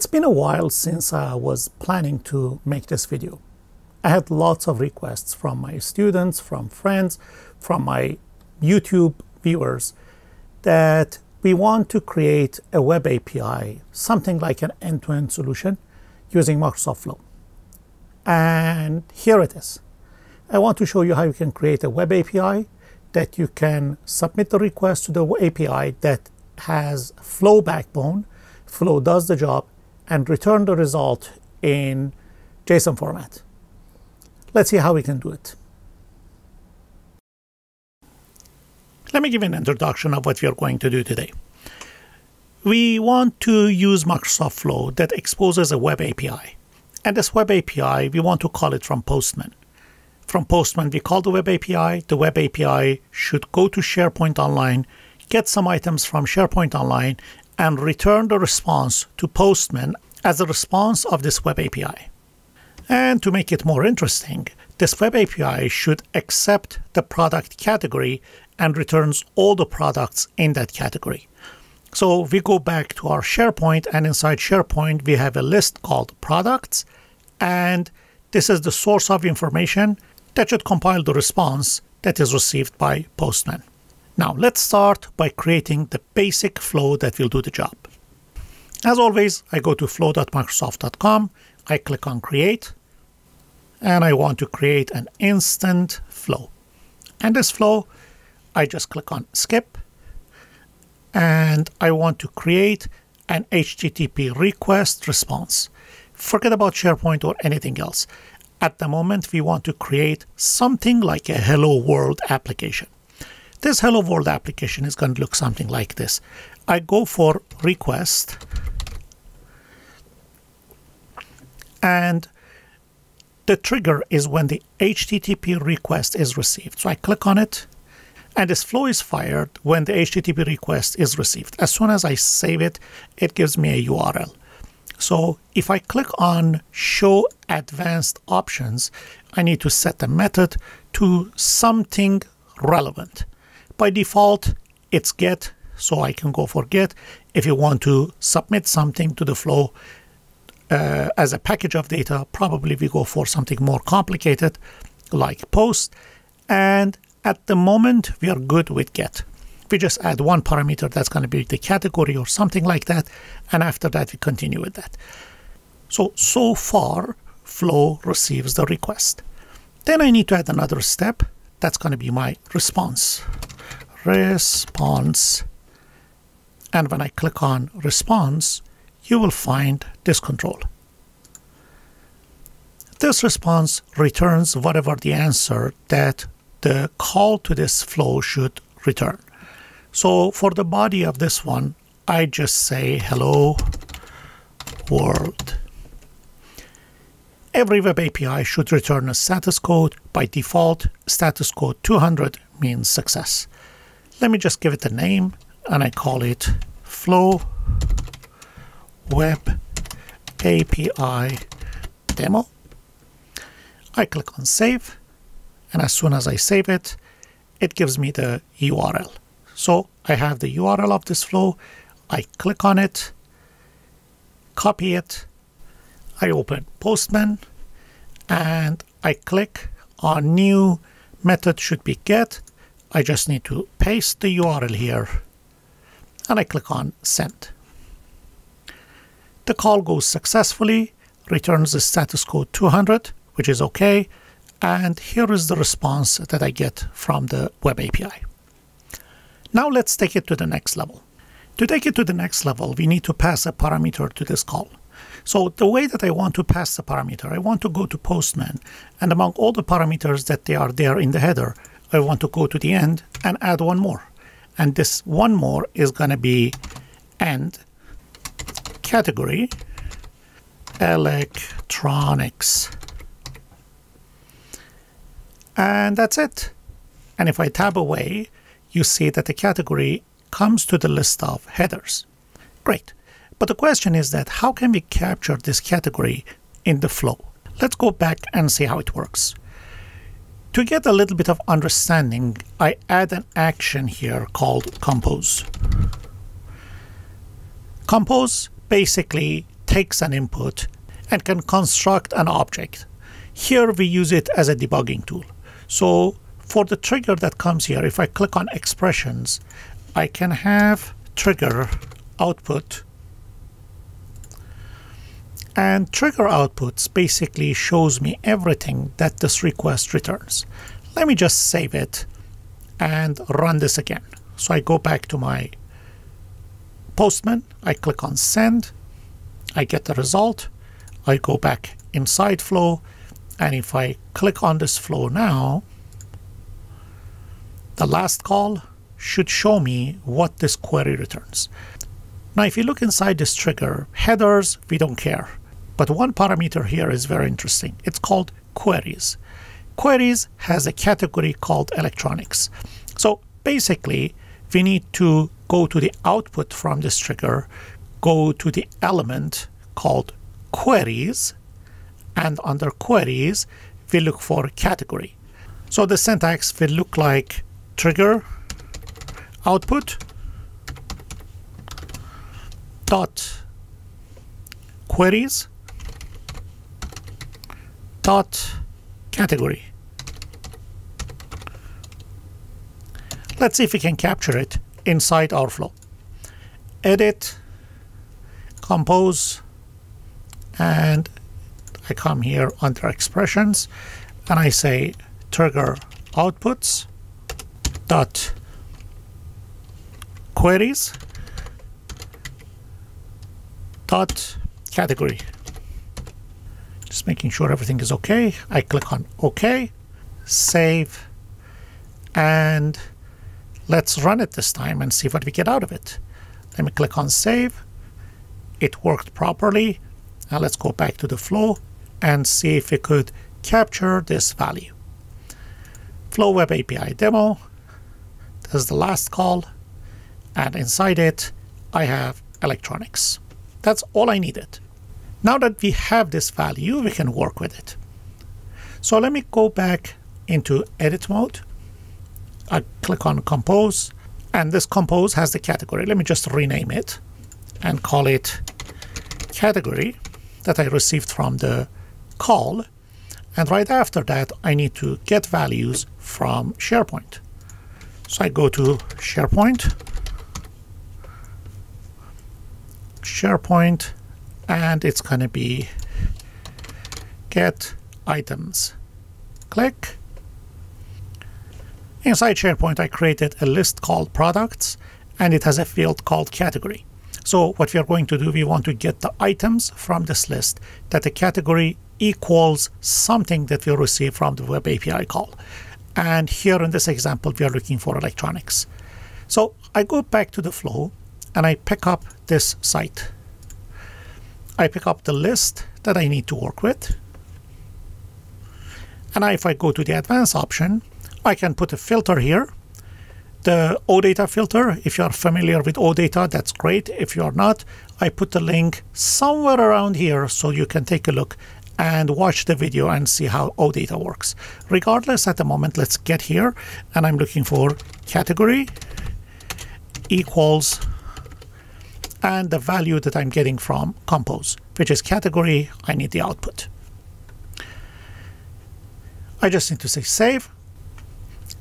It's been a while since I was planning to make this video. I had lots of requests from my students, from friends, from my YouTube viewers that we want to create a web API, something like an end-to-end solution using Microsoft Flow. And here it is. I want to show you how you can create a web API that you can submit the request to the API that has Flow backbone. Flow does the job and return the result in JSON format. Let's see how we can do it. Let me give an introduction of what we are going to do today. We want to use Microsoft Flow that exposes a web API. And this web API, we want to call it from Postman. From Postman, we call the web API. The web API should go to SharePoint Online, get some items from SharePoint Online, and return the response to Postman as a response of this web API. And to make it more interesting, this web API should accept the product category and returns all the products in that category. So we go back to our SharePoint and inside SharePoint we have a list called products and this is the source of information that should compile the response that is received by Postman. Now let's start by creating the basic flow that will do the job. As always, I go to flow.microsoft.com, I click on create, and I want to create an instant flow. And this flow, I just click on skip, and I want to create an HTTP request response. Forget about SharePoint or anything else. At the moment, we want to create something like a Hello World application. This Hello World application is going to look something like this. I go for request and the trigger is when the HTTP request is received. So I click on it and this flow is fired when the HTTP request is received. As soon as I save it, it gives me a URL. So if I click on show advanced options, I need to set the method to something relevant. By default, it's get, so I can go for get. If you want to submit something to the flow uh, as a package of data, probably we go for something more complicated like post. And at the moment, we are good with get. We just add one parameter that's going to be the category or something like that. And after that, we continue with that. So, so far, Flow receives the request. Then I need to add another step. That's going to be my response response. And when I click on response, you will find this control. This response returns whatever the answer that the call to this flow should return. So for the body of this one, I just say hello world. Every web API should return a status code. By default, status code 200 means success. Let me just give it a name and I call it Flow Web API Demo. I click on Save and as soon as I save it, it gives me the URL. So I have the URL of this flow. I click on it, copy it. I open Postman and I click on new method should be get I just need to paste the URL here and I click on send. The call goes successfully, returns the status code 200, which is okay, and here is the response that I get from the web API. Now let's take it to the next level. To take it to the next level, we need to pass a parameter to this call. So the way that I want to pass the parameter, I want to go to Postman, and among all the parameters that they are there in the header, I want to go to the end and add one more. And this one more is going to be end category electronics. And that's it. And if I tab away, you see that the category comes to the list of headers. Great. But the question is that how can we capture this category in the flow? Let's go back and see how it works. To get a little bit of understanding, I add an action here called compose. Compose basically takes an input and can construct an object. Here we use it as a debugging tool. So for the trigger that comes here, if I click on expressions, I can have trigger output and trigger outputs basically shows me everything that this request returns. Let me just save it and run this again. So I go back to my Postman, I click on send, I get the result, I go back inside flow, and if I click on this flow now, the last call should show me what this query returns. Now, if you look inside this trigger, headers, we don't care. But one parameter here is very interesting. It's called queries. Queries has a category called electronics. So basically, we need to go to the output from this trigger, go to the element called queries, and under queries, we look for category. So the syntax will look like trigger output dot queries dot category. Let's see if we can capture it inside our flow. Edit, compose, and I come here under expressions and I say trigger outputs dot queries dot category just making sure everything is okay. I click on OK save and let's run it this time and see what we get out of it. Let me click on save. It worked properly. Now let's go back to the flow and see if we could capture this value. Flow web API demo. This is the last call and inside it I have electronics. That's all I needed. Now that we have this value, we can work with it. So let me go back into edit mode. I click on compose and this compose has the category. Let me just rename it and call it category that I received from the call. And right after that, I need to get values from SharePoint. So I go to SharePoint, SharePoint, and it's going to be get items. Click. Inside SharePoint, I created a list called products, and it has a field called category. So what we are going to do, we want to get the items from this list that the category equals something that we receive from the web API call. And here in this example, we are looking for electronics. So I go back to the flow and I pick up this site. I pick up the list that I need to work with. And if I go to the advanced option, I can put a filter here. The OData filter, if you are familiar with OData, that's great. If you are not, I put the link somewhere around here so you can take a look and watch the video and see how OData works. Regardless, at the moment, let's get here and I'm looking for category equals and the value that I'm getting from compose, which is category, I need the output. I just need to say save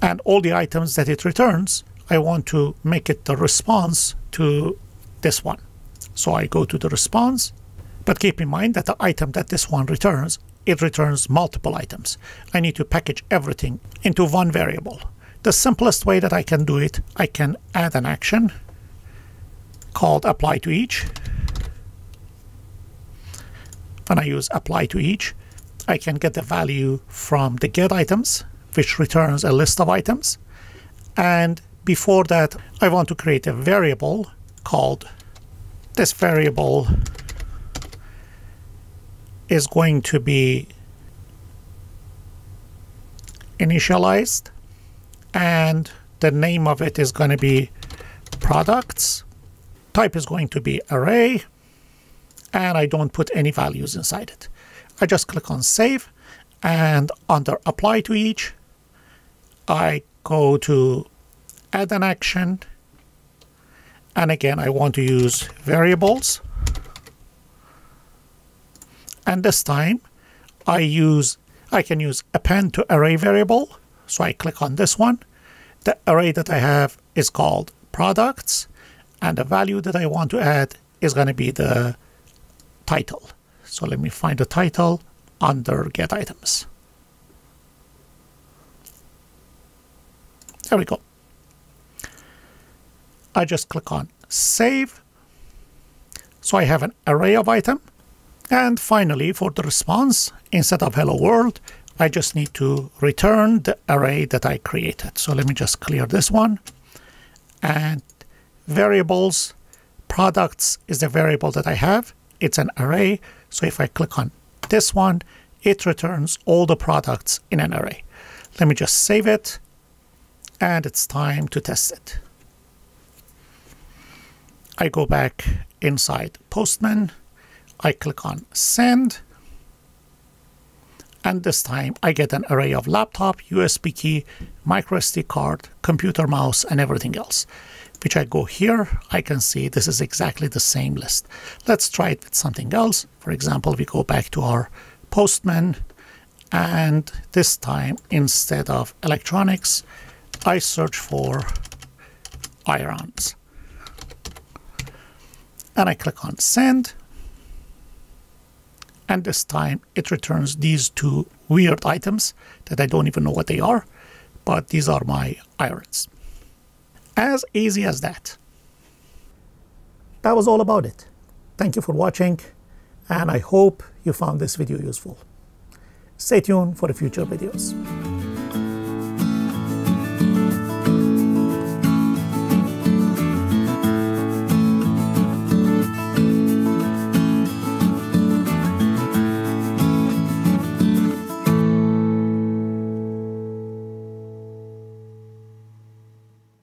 and all the items that it returns, I want to make it the response to this one. So I go to the response but keep in mind that the item that this one returns, it returns multiple items. I need to package everything into one variable. The simplest way that I can do it, I can add an action called apply to each. When I use apply to each, I can get the value from the get items, which returns a list of items. And before that, I want to create a variable called this variable is going to be initialized and the name of it is going to be products. Type is going to be array and I don't put any values inside it. I just click on save and under apply to each I go to add an action and again I want to use variables And this time I use I can use append to array variable. So I click on this one. The array that I have is called products and the value that I want to add is going to be the title. So let me find the title under get items. There we go. I just click on save. So I have an array of item. And finally, for the response, instead of hello world, I just need to return the array that I created. So let me just clear this one. And variables, products is the variable that I have. It's an array. So if I click on this one, it returns all the products in an array. Let me just save it. And it's time to test it. I go back inside Postman. I click on send. And this time I get an array of laptop, USB key, micro SD card, computer mouse, and everything else. Which I go here, I can see this is exactly the same list. Let's try it with something else. For example, we go back to our Postman, and this time instead of electronics, I search for irons and I click on send and this time it returns these two weird items that I don't even know what they are but these are my irons as easy as that. That was all about it. Thank you for watching and I hope you found this video useful. Stay tuned for the future videos